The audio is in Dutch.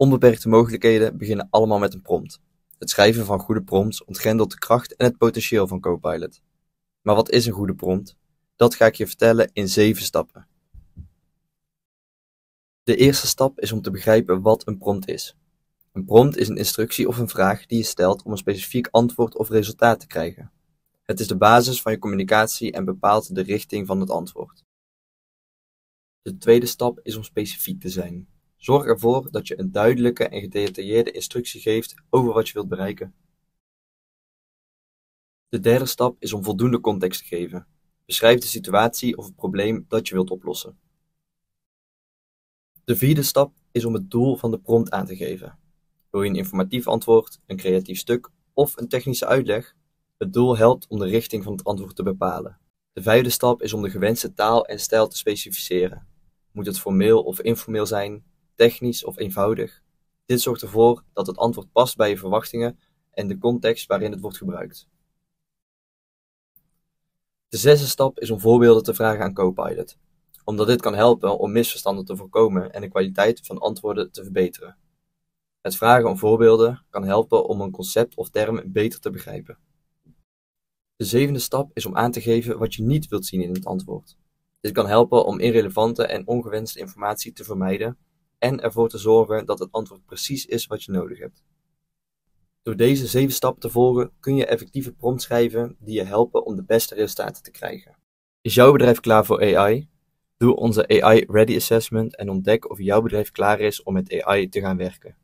Onbeperkte mogelijkheden beginnen allemaal met een prompt. Het schrijven van goede prompts ontgrendelt de kracht en het potentieel van Copilot. Maar wat is een goede prompt? Dat ga ik je vertellen in zeven stappen. De eerste stap is om te begrijpen wat een prompt is. Een prompt is een instructie of een vraag die je stelt om een specifiek antwoord of resultaat te krijgen. Het is de basis van je communicatie en bepaalt de richting van het antwoord. De tweede stap is om specifiek te zijn. Zorg ervoor dat je een duidelijke en gedetailleerde instructie geeft over wat je wilt bereiken. De derde stap is om voldoende context te geven. Beschrijf de situatie of het probleem dat je wilt oplossen. De vierde stap is om het doel van de prompt aan te geven. Wil je een informatief antwoord, een creatief stuk of een technische uitleg? Het doel helpt om de richting van het antwoord te bepalen. De vijfde stap is om de gewenste taal en stijl te specificeren. Moet het formeel of informeel zijn, technisch of eenvoudig? Dit zorgt ervoor dat het antwoord past bij je verwachtingen en de context waarin het wordt gebruikt. De zesde stap is om voorbeelden te vragen aan Copilot, omdat dit kan helpen om misverstanden te voorkomen en de kwaliteit van antwoorden te verbeteren. Het vragen om voorbeelden kan helpen om een concept of term beter te begrijpen. De zevende stap is om aan te geven wat je niet wilt zien in het antwoord. Dit kan helpen om irrelevante en ongewenste informatie te vermijden en ervoor te zorgen dat het antwoord precies is wat je nodig hebt. Door deze zeven stappen te volgen kun je effectieve prompts schrijven die je helpen om de beste resultaten te krijgen. Is jouw bedrijf klaar voor AI? Doe onze AI Ready Assessment en ontdek of jouw bedrijf klaar is om met AI te gaan werken.